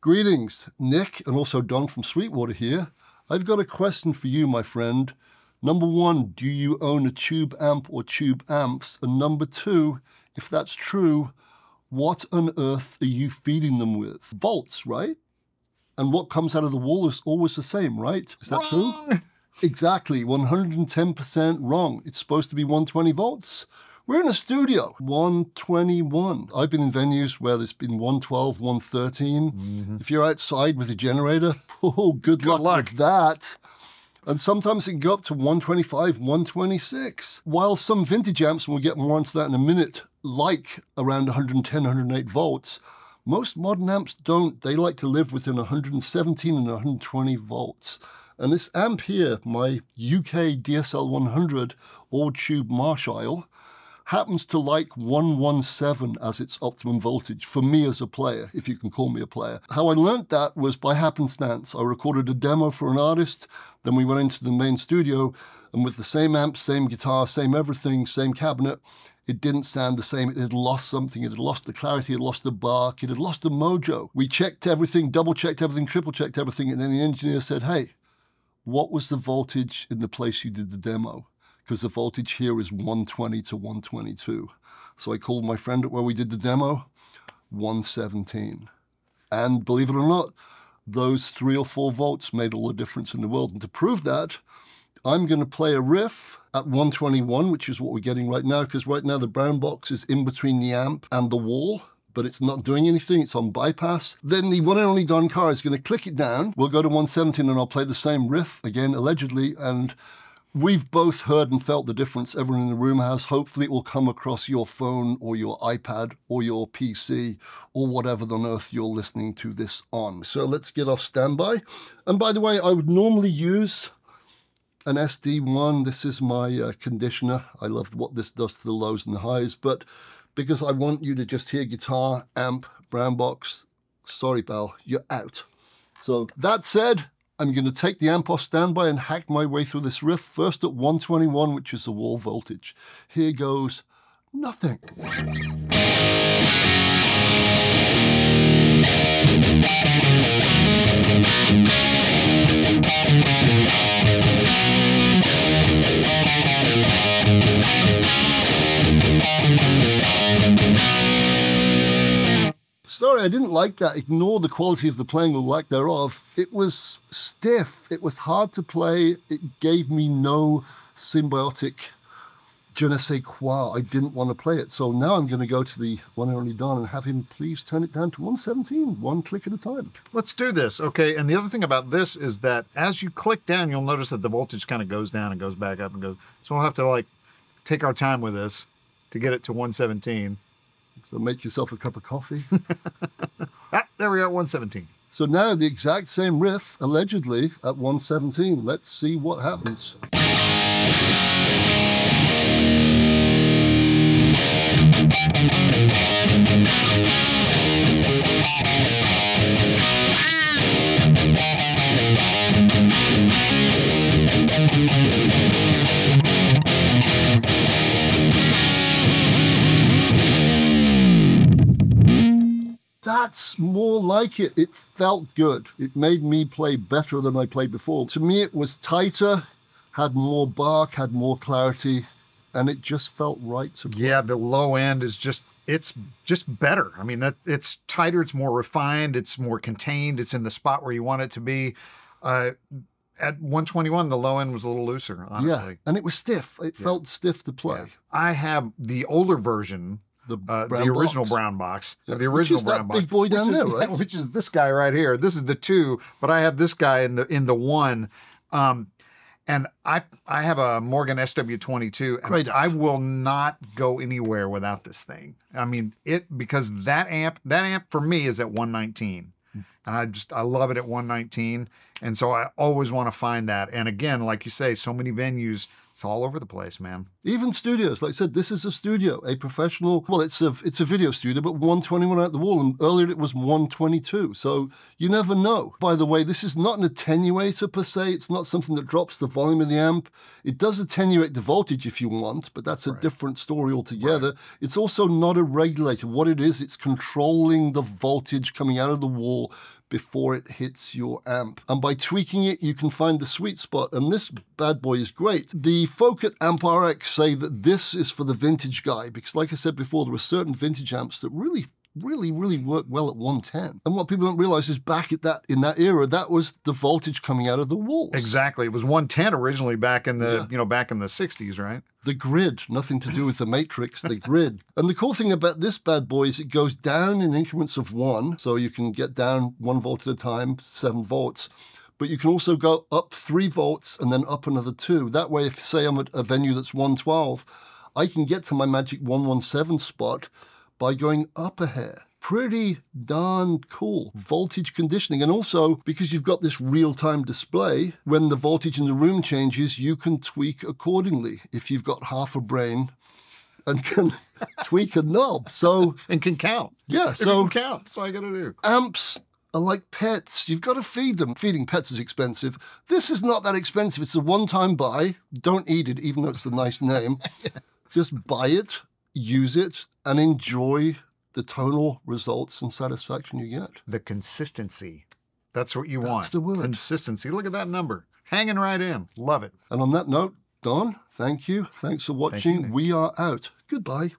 Greetings, Nick, and also Don from Sweetwater here. I've got a question for you, my friend. Number one, do you own a tube amp or tube amps? And number two, if that's true, what on earth are you feeding them with? Volts, right? And what comes out of the wall is always the same, right? Is that Wrong. true? Exactly, 110% wrong. It's supposed to be 120 volts. We're in a studio, 121. I've been in venues where there's been 112, 113. Mm-hmm. If you're outside with a generator, oh, good, luck, luck. with that. And sometimes it can go up to 125, 126. While some vintage amps, and we'll get more into that in a minute, like around 110, 108 volts, most modern amps don't. They like to live within 117 and 120 volts. And this amp here, my UK DSL 100 all tube Marshall, happens to like 117 as its optimum voltage for me as a player, if you can call me a player. How I learnt that was by happenstance. I recorded a demo for an artist, then we went into the main studio, and with the same amp, same guitar, same everything, same cabinet, it didn't sound the same. It had lost something. It had lost the clarity. It had lost the bark. It had lost the mojo. We checked everything, double checked everything, triple checked everything, and then the engineer said, Hey, what was the voltage in the place you did the demo? Because the voltage here is 120 to 122. So I called my friend at where we did the demo, 117. And believe it or not, those three or four volts made all the difference in the world. And to prove that, I'm going to play a riff at 121, which is what we're getting right now, because right now the brown box is in between the amp and the wall, but it's not doing anything. It's on bypass. Then the one and only Don Carr is going to click it down. We'll go to 117 and I'll play the same riff again, allegedly. And we've both heard and felt the difference. Everyone in the room has. Hopefully, it will come across your phone or your iPad or your PC or whatever on earth you're listening to this on. So let's get off standby. And by the way, I would normally use an SD1. This is my uh, conditioner. I love what this does to the lows and the highs, but because I want you to just hear guitar, amp, brown box, sorry, pal, you're out. So that said, I'm going to take the amp off standby and hack my way through this riff, first at 121, which is the wall voltage. Here goes nothing. Sorry, I didn't like that. Ignore the quality of the playing or lack thereof. It was stiff. It was hard to play. It gave me no symbiotic je ne sais quoi. I didn't want to play it. So now I'm going to go to the one and only Don and have him please turn it down to 117, one click at a time. Let's do this. Okay. And the other thing about this is that as you click down, you'll notice that the voltage kind of goes down and goes back up and goes. So we'll have to like take our time with this to get it to 117. So make yourself a cup of coffee. Ah, there we are, 117. so now the exact same riff, allegedly, at 117. Let's see what happens. That's more like it. It felt good. It made me play better than I played before. To me, it was tighter, had more bark, had more clarity, and it just felt right to play. Yeah, the low end is just it's just better. I mean that it's tighter, it's more refined, it's more contained, it's in the spot where you want it to be. Uh, at 121, the low end was a little looser, honestly. Yeah, and it was stiff. It felt stiff to play. I have the older version, The, uh, the original box. brown box, Yeah, the original brown box, big boy down which is- there, right? Which is this guy right here. This is the two, but I have this guy in the in the one. Um, and I I have a Morgan SW22, and Great. I will not go anywhere without this thing. I mean it because that amp that amp for me is at 119, Hmm. and I just I love it at 119, and so I always want to find that. And again, like you say, so many venues, it's all over the place, man. Even studios, like I said, this is a studio, a professional. Well, it's a it's a video studio, but 121 out the wall, and earlier it was 122. So you never know. By the way, this is not an attenuator per se. It's not something that drops the volume of the amp. It does attenuate the voltage if you want, but that's a different story altogether. It's also not a regulator. What it is, it's controlling the voltage coming out of the wall before it hits your amp. And by tweaking it, you can find the sweet spot. And this bad boy is great. The folk at Amp RX say that this is for the vintage guy because, like I said before, there were certain vintage amps that really really, really work well at 110. And what people don't realize is back at that in that era, that was the voltage coming out of the walls. Exactly. It was 110 originally back in the Yeah. you know back in the 60s, right? The grid, nothing to do with the matrix, the grid. And the cool thing about this bad boy is it goes down in increments of one. So you can get down one volt at a time, seven volts. But you can also go up three volts and then up another two. That way, if say I'm at a venue that's 112, I can get to my magic 117 spot by going up a hair. Pretty darn cool voltage conditioning. And also, because you've got this real time display, when the voltage in the room changes, you can tweak accordingly if you've got half a brain and can tweak a knob. So, And can count. yeah, So so can count. That's what I got to do. amps are like pets. You've got to feed them. Feeding pets is expensive. This is not that expensive. It's a one time buy. Don't eat it, even though it's a nice name. Just buy it, use it, and enjoy the tonal results and satisfaction you get. The consistency. That's what you That's want. the word. Consistency. Look at that number. Hanging right in. Love it. And on that note, Don, thank you. Thanks for watching. Nick. we are out. Goodbye.